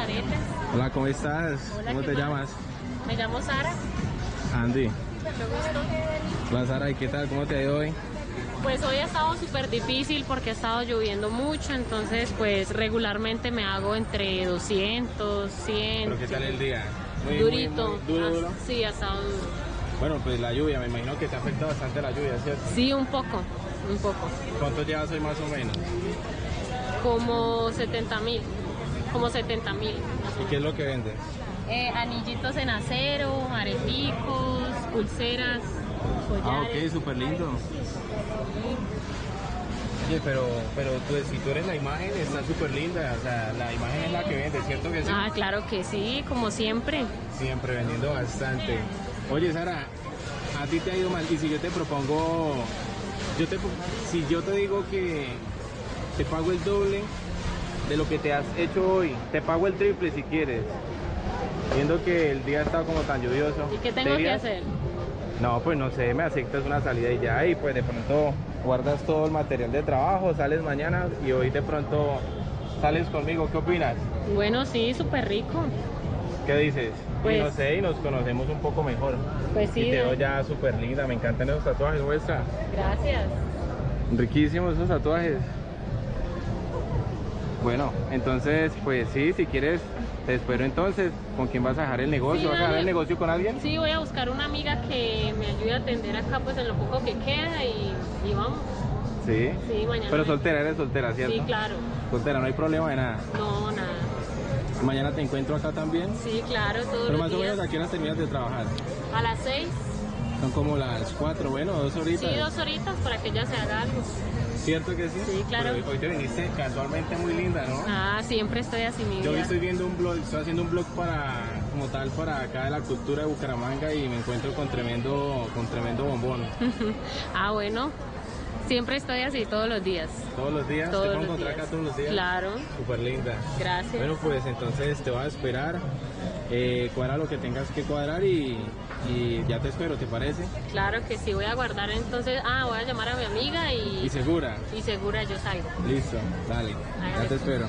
aretes. Hola, ¿cómo estás? Hola, ¿Cómo ¿qué te más? llamas? Me llamo Sara, Andy. mucho gusto. Hola, Sara, ¿y qué tal? ¿Cómo te ha ido hoy? Pues hoy ha estado súper difícil porque ha estado lloviendo mucho, entonces pues regularmente me hago entre 200, 100. ¿Pero qué tal el día? Muy, durito. muy duro, Ah, duro. Sí, ha estado duro. Bueno, pues la lluvia, me imagino que te afecta bastante la lluvia, ¿cierto? Sí, un poco, un poco. ¿Cuánto llevas hoy más o menos? Como 70 mil, como 70 mil. ¿Y qué es lo que vendes? Eh, anillitos en acero, areticos, pulseras, Ah, collares. ok, súper lindo. Oye, pero, pero tú, si tú eres la imagen, está súper linda. O sea, la imagen es la que vende, ¿cierto que sí? Ah, claro que sí, como siempre. Siempre vendiendo bastante. Oye, Sara, a ti te ha ido mal. Y si yo te propongo, yo te, si yo te digo que te pago el doble de lo que te has hecho hoy, te pago el triple si quieres. Viendo que el día ha estado como tan lluvioso. ¿Y qué ¿te tengo que hacer? No, pues no sé, me aceptas una salida y ya, y pues de pronto guardas todo el material de trabajo, sales mañana y hoy de pronto sales conmigo. ¿Qué opinas? Bueno, sí, súper rico. ¿Qué dices? Pues- y no sé, y nos conocemos un poco mejor. Pues sí, Y te veo ya súper linda, me encantan esos tatuajes, muestra. Gracias. Riquísimos esos tatuajes. Bueno, entonces, pues sí, si quieres, te espero entonces. ¿Con quién vas a dejar el negocio? Sí, ¿Vas a dejar el negocio con alguien? Sí, voy a buscar una amiga que me ayude a atender acá pues en lo poco que queda y, y vamos. Sí. Sí, mañana. Pero soltera, eres soltera, ¿cierto? Sí, claro. Soltera, no hay problema de nada. No, nada. Mañana te encuentro acá también. Sí, claro, todos Pero más o menos, ¿a qué horas terminas de trabajar? A las seis. Son como las cuatro, bueno, dos horitas. Sí, dos horitas para que ella se haga algo. ¿Cierto que sí? Sí, claro. Pero hoy te viniste casualmente muy linda, ¿no? Ah, siempre estoy así, mi Yo hoy estoy viendo un blog, estoy haciendo un blog para, como tal, para acá de la cultura de Bucaramanga y me encuentro con tremendo, con tremendo bombón. ah, bueno. Siempre estoy así todos los días. Todos los días, Todos te puedo los encontrar días. acá todos los días. Claro. Súper linda. Gracias. Bueno, pues entonces te voy a esperar, eh, cuadra lo que tengas que cuadrar y, y ya te espero, ¿te parece? Claro que sí, voy a guardar entonces. Ah, voy a llamar a mi amiga Y y, segura. y segura yo salgo. Listo, dale, ya te espero.